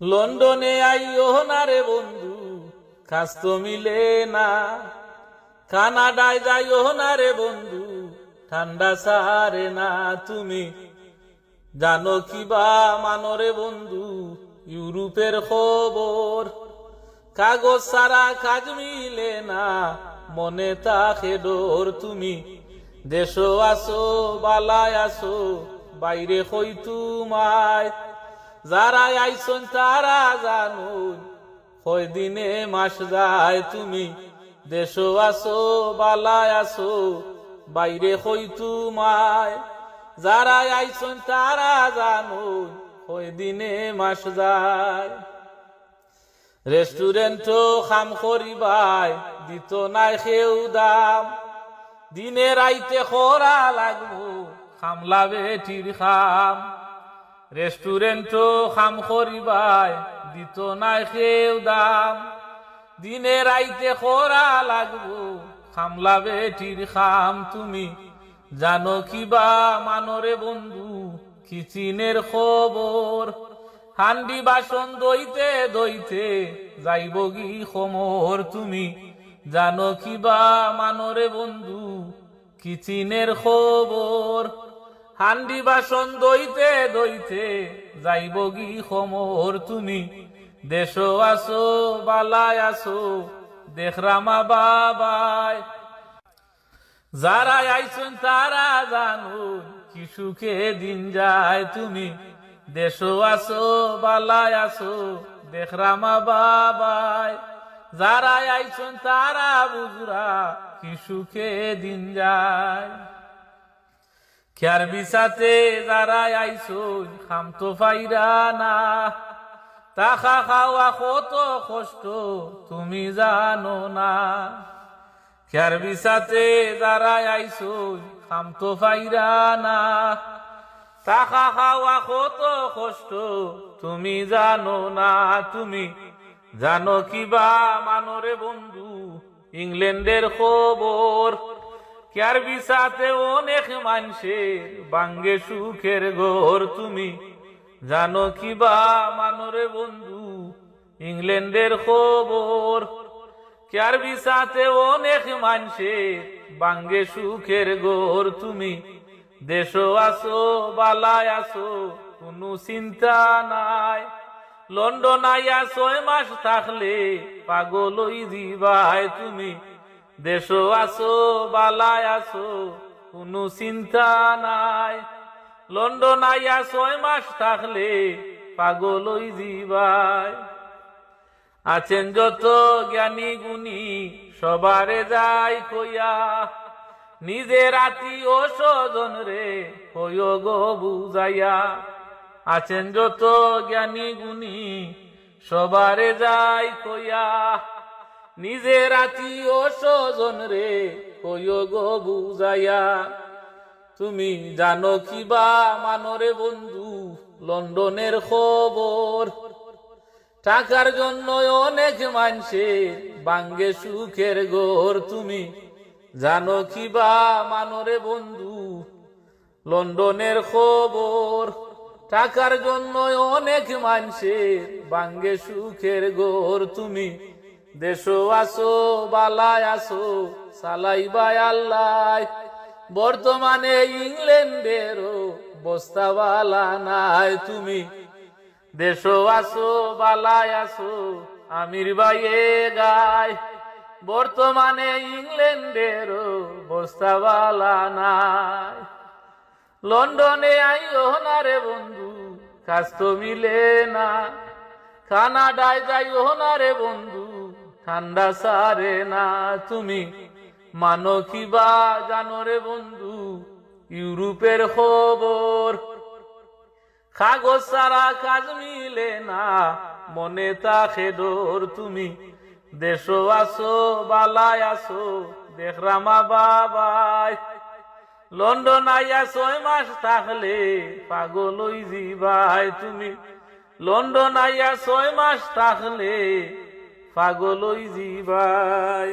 লন্ডনে আইও না রে বন্ধু, কাজ তো মিলে না। কানাডায় যাইও না রে বন্ধু, ঠান্ডা সারে না তুমি। জানো কি বা মানো রে বন্ধু, ইউরোপের খবর। কাগজ সারা কাজ মিলে না, মনে তাকে ডোর তুমি। দেশো আসো, বালায় আসো, বাইরে হই তোমায়। যারা আইসন, তারা জানুন কয় দিনে মাস যায় তুমি। দেশো আসো বালায় আসো বাইরে হই তোমায়। যারা আইসন, তারা জানুন কয় দিনে মাস যায়। রেস্টুরেন্টও খাম করিবাই, দিত নাই খেউ দাম। দিনে রাইতে খরা লাগবো, খামলা বেটির খাম। রেস্টুরেন্টও খাম করিবাই দিত নাই খেউ দাম দিনে রাইতে খরা লাগবো খামলা বেটির খাম তুমি জানো কিবা মানরে বন্ধু কিচিনের খবর হান্ডি বাসন দইতে দইতে যাইব গি সমর তুমি জানো কিবা মানরে বন্ধু কিচিনের খবর হান্ডি বাসন দইতে দইতে যাইব গি সমর তুমি। দেশ আসো, বালায় আসো দেখরামা বাবায়। যারা আইসুন তারা জানুন কি সুখে দিন যায় তুমি। দেশ আসো, বালায় আসো দেখরামা বাবাই যারা আইসুন তারা বুঝরা কি সুখে দিন যায়। খেয়ার বিসাতে যারা আইসুন, খাম তো পাইরা না। তাখা খাওয়া কত কষ্ট, তুমি জানো না। খেয়ার বিসাতে যারা আইসুন, খাম তো পাইরা না। টাকা খাওয়া কত কষ্ট, তুমি জানো না। তুমি জানো কিবা মানরে বন্ধু, ইংল্যান্ডের খবর। কেয়ার বিসাতে অনেক মানুষের বাঙ্গে সুখের ঘর তুমি। জানো কিবা মানরে বন্ধু, ইংল্যান্ডের খবর। কেয়ার বিসাতে অনেক মানুষের বাঙ্গে সুখের ঘর তুমি। দেশো আসো, বালায় আসো, কোনো চিন্তা নাই। লন্ডন আইয়া ছয় মাস থাকলে পাগলই দিবাই তুমি। দেশো আসো, বালায় আসো, কোনো চিন্তা নাই। লন্ডন আইয়া ছয় মাস থাকলে পাগলই দিবাই আছেন যত জ্ঞানী গুণী, সবারে যাই কইয়া। নিজের আত্মীয় স্বজন রে বুঝাইয়া। আছেন যত জ্ঞানী গুণী, সবারে যাই কইয়া। নিজের আত্মীয় স্বজন রে বুঝাইয়া। তুমি জানো কিবা মানরে বন্ধু, লন্ডনের খবর। টাকার জন্য অনেক মানুষের বাঙ্গে সুখের গোর তুমি জানো কিবা মানরে বন্ধু, লন্ডনের খবর। টাকার জন্য অনেক মানুষের বাঙ্গে সুখের গোর তুমি দেশো আসো বালায় আসো সালাইবাই আল্লাহ বর্তমানে ইংল্যান্ডেরও বস্তাবালা নাই তুমি। দেশো আসো বালায় আসো, আমির বাইয়ে গায় বর্তমানে ইংল্যান্ডের বস্তাবালা নাই। লন্ডনে আইও না রে বন্ধু, কাজ তো মিলে না। কানাডায় যাইও না রে বন্ধু ঠান্ডা সারে না তুমি। মানো কিবা জানো রে বন্ধু, ইউরোপের খবর। কাগজ সারা কাজ মিলে না, মনে তাকে ডোর তুমি। দেশো আসো, বালায় আসো, দেখরামা বাবাই। লন্ডন আইয়া ছয় মাস থাকলে পাগলই জিবাই তুমি। লন্ডন আইয়া ছয় মাস থাকলে পাগলই জিবাই।